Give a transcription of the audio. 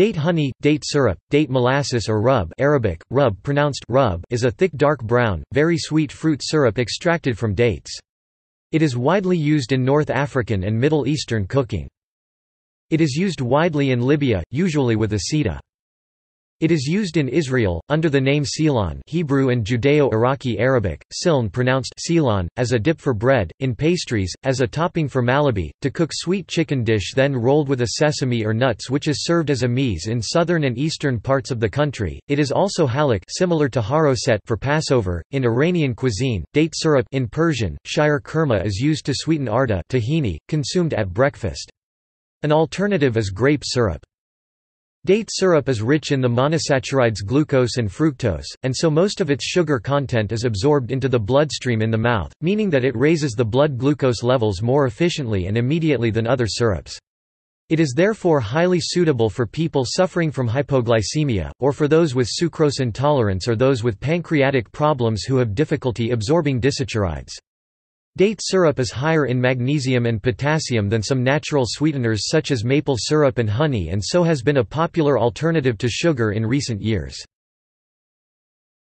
Date honey, date syrup, date molasses or rub Arabic, rub pronounced rub is a thick dark brown, very sweet fruit syrup extracted from dates. It is widely used in North African and Middle Eastern cooking. It is used widely in Libya, usually with asida. It is used in Israel, under the name silan Hebrew and Judeo-Iraqi Arabic, siln pronounced silan, as a dip for bread, in pastries, as a topping for malabi, to cook sweet chicken dish then rolled with a sesame or nuts which is served as a meze in southern and eastern parts of the country. It is also halak similar to haroset for Passover, in Iranian cuisine, date syrup in Persian, shireh khorma is used to sweeten ardeh tahini, consumed at breakfast. An alternative is grape syrup. Date syrup is rich in the monosaccharides glucose and fructose, and so most of its sugar content is absorbed into the bloodstream in the mouth, meaning that it raises the blood glucose levels more efficiently and immediately than other syrups. It is therefore highly suitable for people suffering from hypoglycemia, or for those with sucrose intolerance or those with pancreatic problems who have difficulty absorbing disaccharides. Date syrup is higher in magnesium and potassium than some natural sweeteners such as maple syrup and honey and so has been a popular alternative to sugar in recent years.